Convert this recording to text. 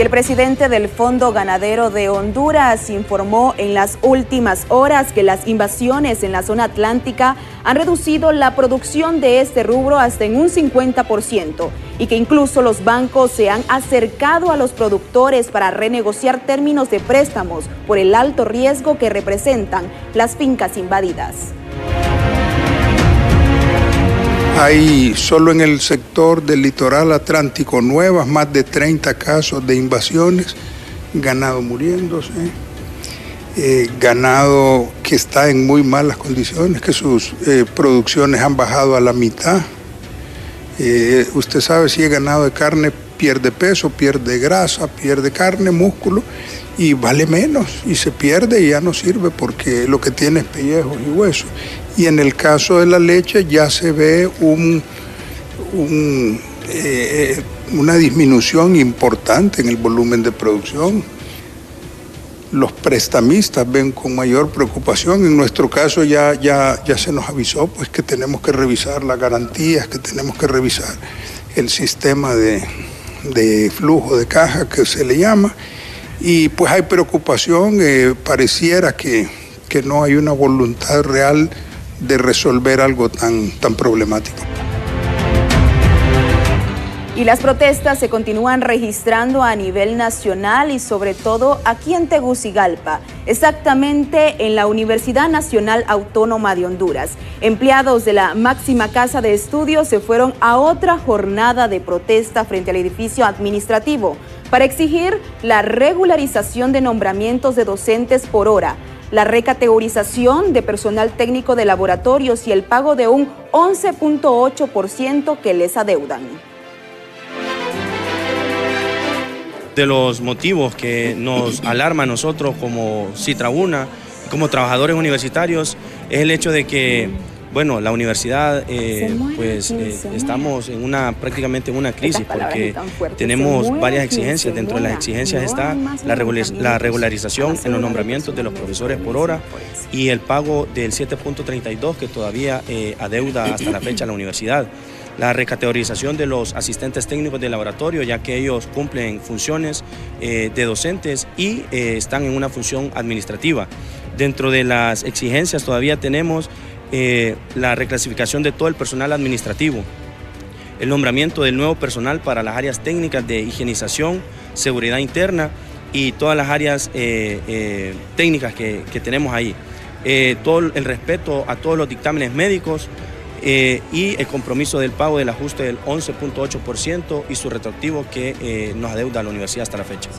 El presidente del Fondo Ganadero de Honduras informó en las últimas horas que las invasiones en la zona atlántica han reducido la producción de este rubro hasta en un 50% y que incluso los bancos se han acercado a los productores para renegociar términos de préstamos por el alto riesgo que representan las fincas invadidas. Hay solo en el sector del litoral atlántico nuevas, más de 30 casos de invasiones, ganado muriéndose, eh, ganado que está en muy malas condiciones, que sus eh, producciones han bajado a la mitad. Eh, usted sabe si es ganado de carne pierde peso, pierde grasa, pierde carne, músculo y vale menos y se pierde y ya no sirve porque lo que tiene es pellejos y huesos y en el caso de la leche ya se ve un, eh, una disminución importante en el volumen de producción. Los prestamistas ven con mayor preocupación. En nuestro caso ya, ya, ya se nos avisó pues, que tenemos que revisar las garantías, que tenemos que revisar el sistema de, flujo de caja que se le llama. Y pues hay preocupación, eh, pareciera que, que no hay una voluntad real de resolver algo tan, tan problemático. Y las protestas se continúan registrando a nivel nacional y sobre todo aquí en Tegucigalpa, exactamente en la Universidad Nacional Autónoma de Honduras. Empleados de la máxima casa de estudios se fueron a otra jornada de protesta frente al edificio administrativo para exigir la regularización de nombramientos de docentes por hora la recategorización de personal técnico de laboratorios y el pago de un 11.8% que les adeudan. De los motivos que nos alarma a nosotros como Citrauna, como trabajadores universitarios, es el hecho de que bueno, la universidad, eh, pues eh, estamos en una prácticamente en una crisis porque tenemos varias exigencias. Dentro de las exigencias está la, regularización en los nombramientos de los profesores por hora y el pago del 7.32 que todavía eh, adeuda hasta la fecha la universidad. La recategorización de los asistentes técnicos de laboratorio, ya que ellos cumplen funciones de docentes y están en una función administrativa. Dentro de las exigencias todavía tenemos eh, la reclasificación de todo el personal administrativo, el nombramiento del nuevo personal para las áreas técnicas de higienización, seguridad interna y todas las áreas eh, eh, técnicas que, tenemos ahí. todo el respeto a todos los dictámenes médicos y el compromiso del pago del ajuste del 11.8% y su retroactivo que nos adeuda la universidad hasta la fecha.